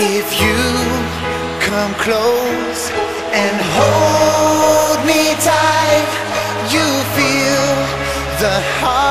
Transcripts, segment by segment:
If you come close and hold me tight, you feel the heart.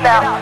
没有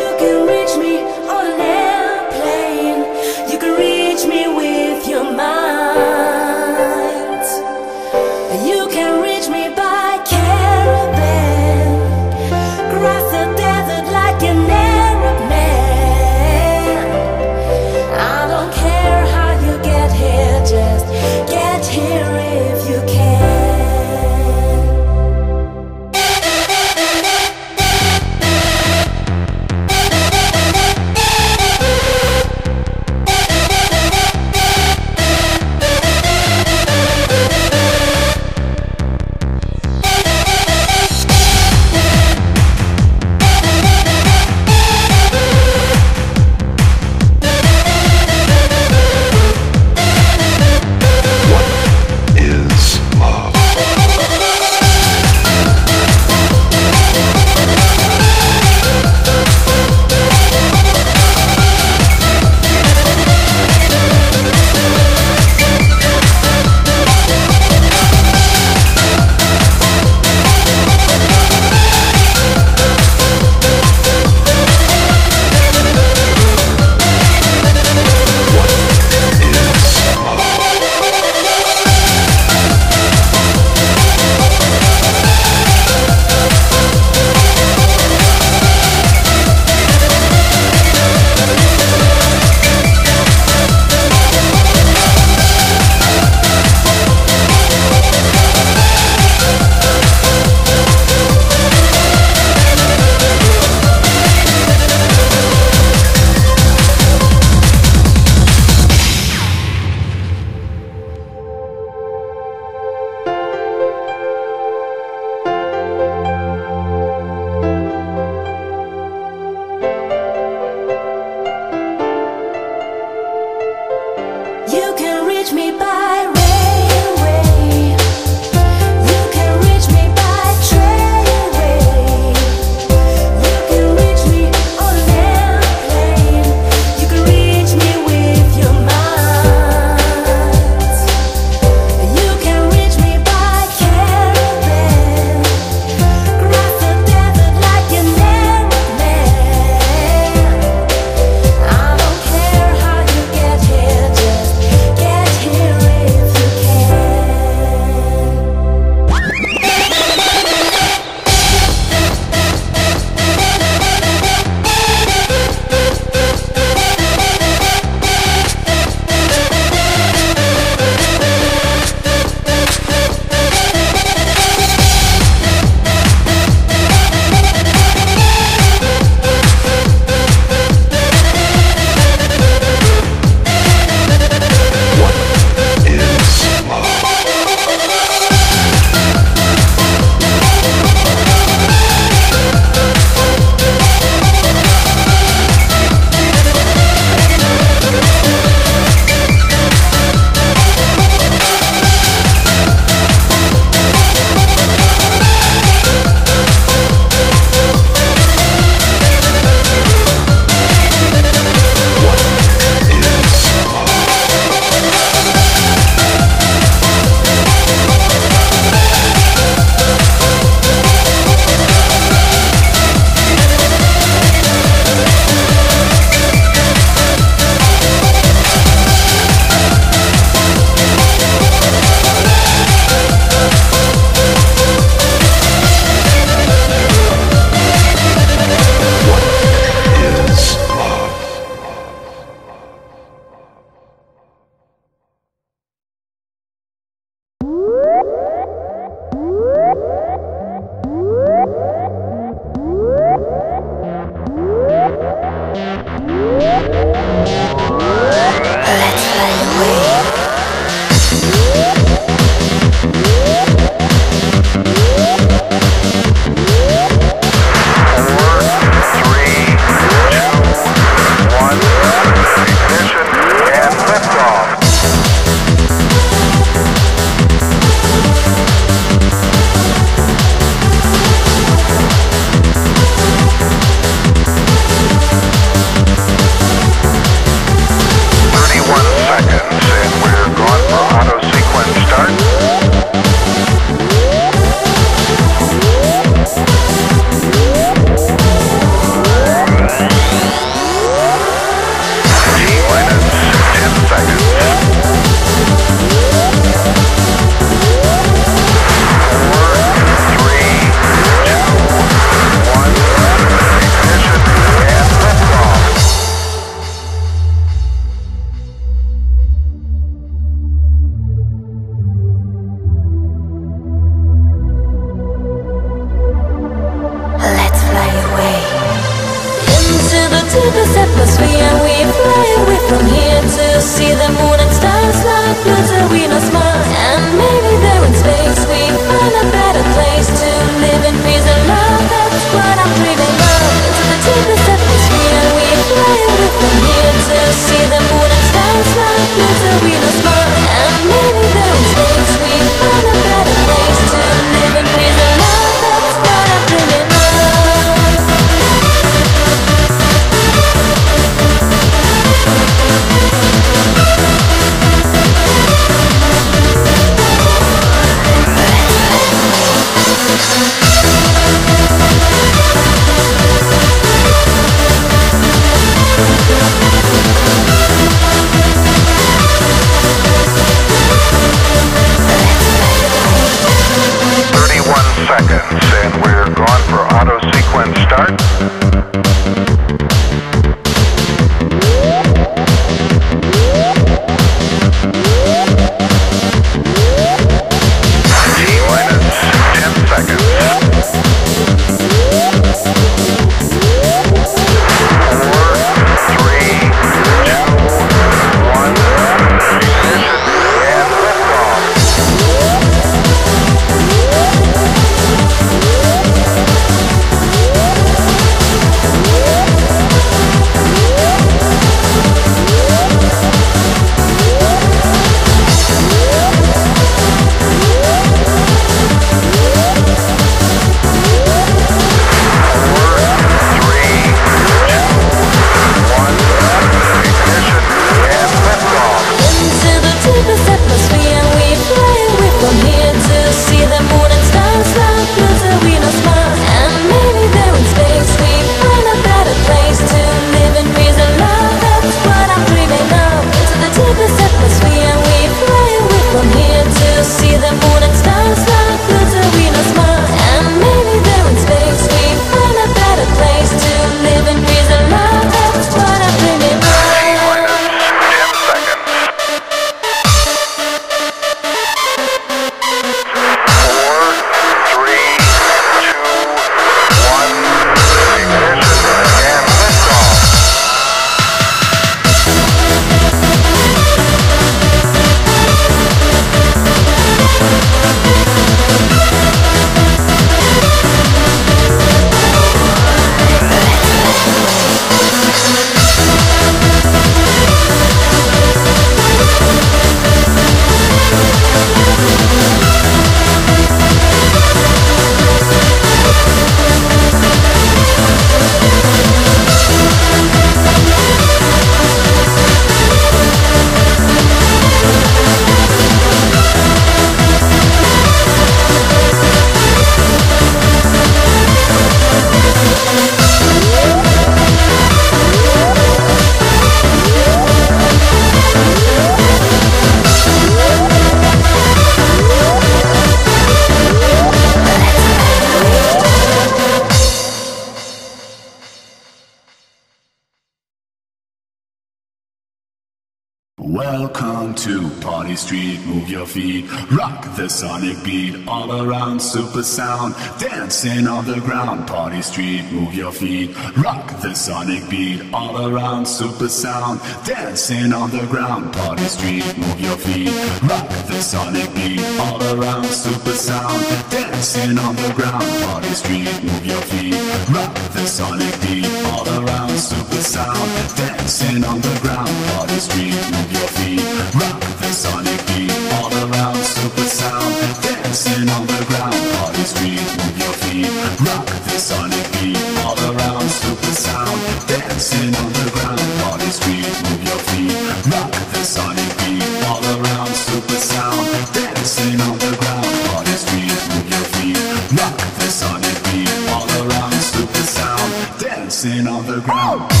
Welcome to Party Street, move your feet, rock the sonic beat, all around super sound, dancing on the ground. Party Street, move your feet, rock the sonic beat, all around super sound, dancing on the ground. Party Street, move your feet, rock the sonic beat, all around super sound, dancing on the ground. Party Street, move your feet, rock the sonic beat, all around super sound, dancing on the ground. Party Street, your feet, rock the sonic beat, all around super sound, dancing on the ground. Party Street, move your feet, rock the sonic beat, all around super sound, dancing on the ground. Party Street, move your feet, rock the sonic beat, all around super sound, dancing on the ground. Party Street, move your feet, rock the sonic beat, all around super sound, dancing on the ground.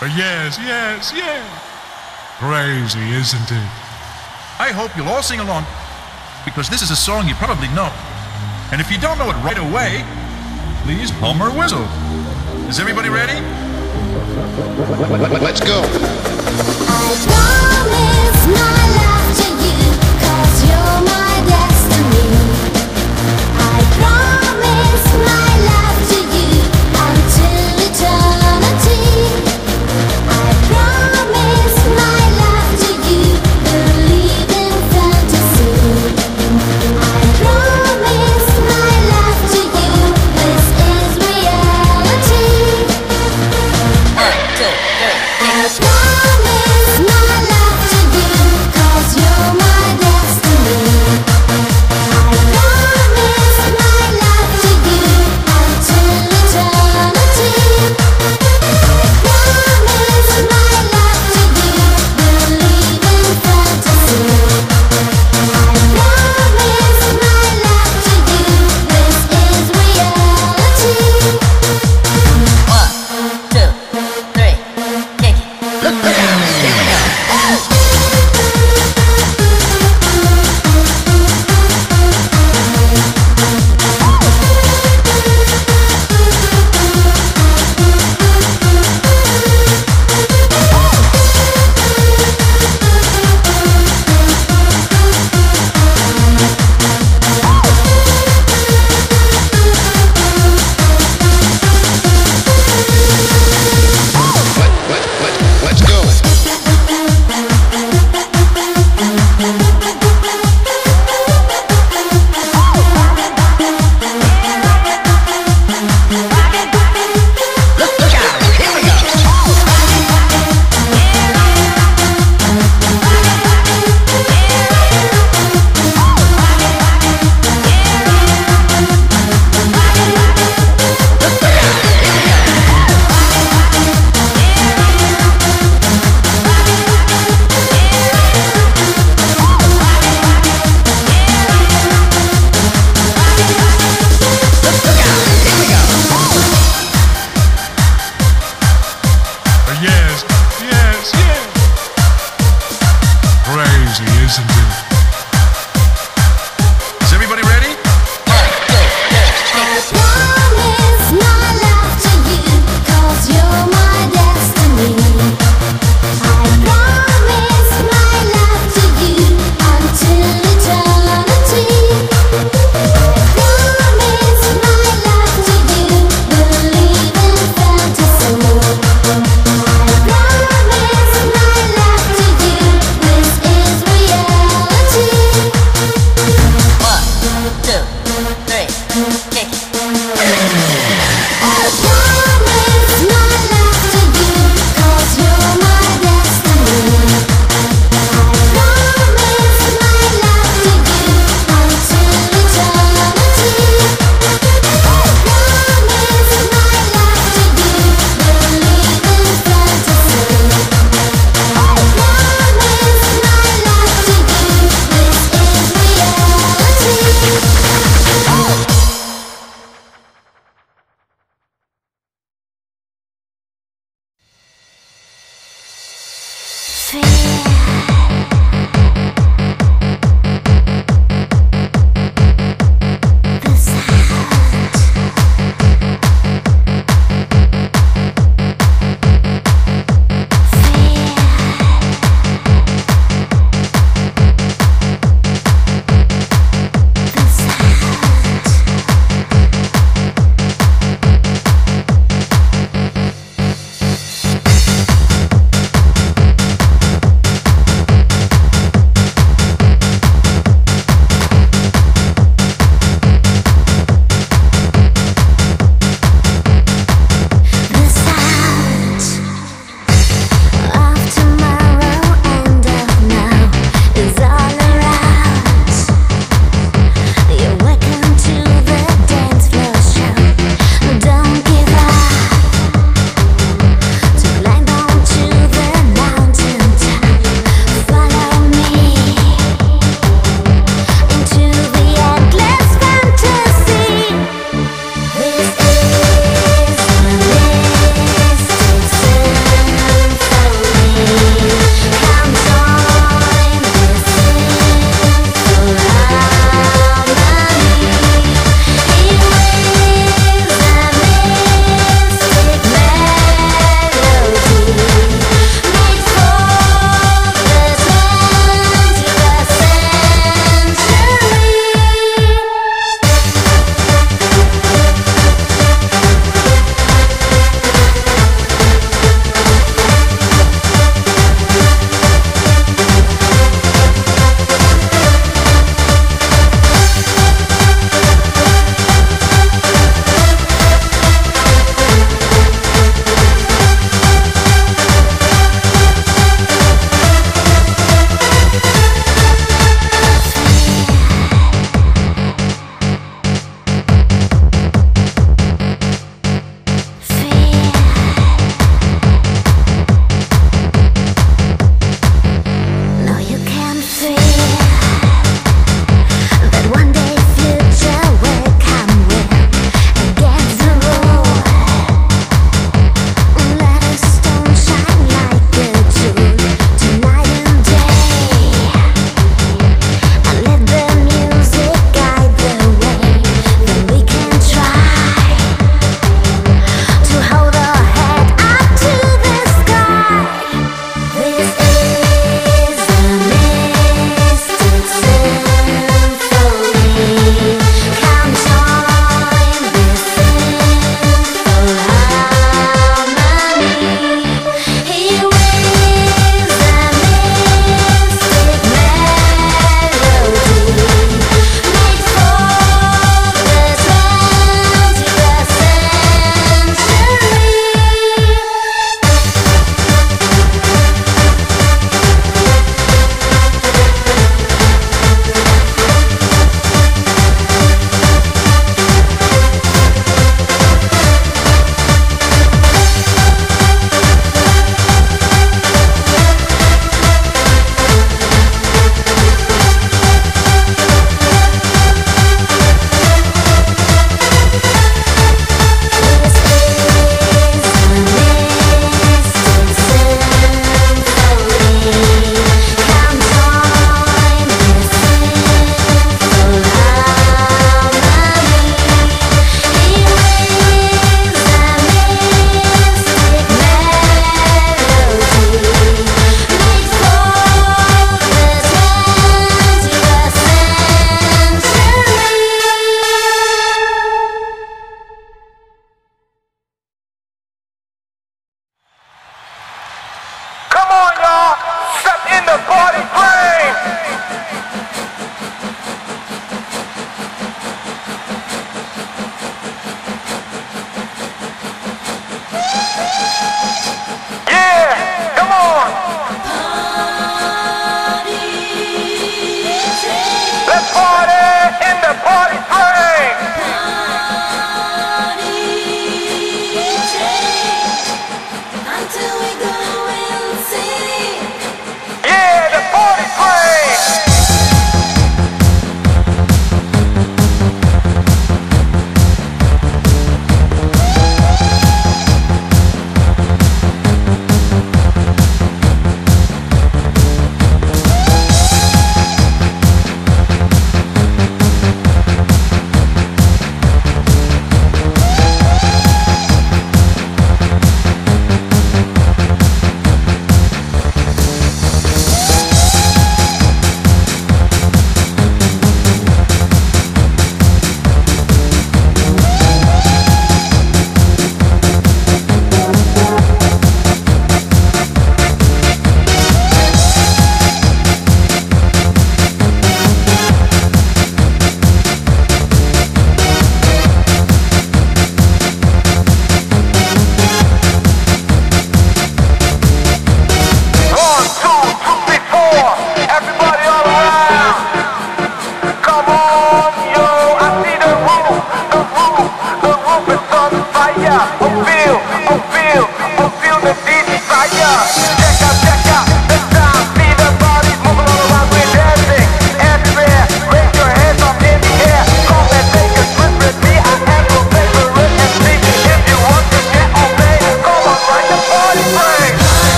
But yes, yes, yes. Crazy, isn't it? I hope you'll all sing along because this is a song you probably know. And if you don't know it right away, please hum or whistle. Is everybody ready? Let's go.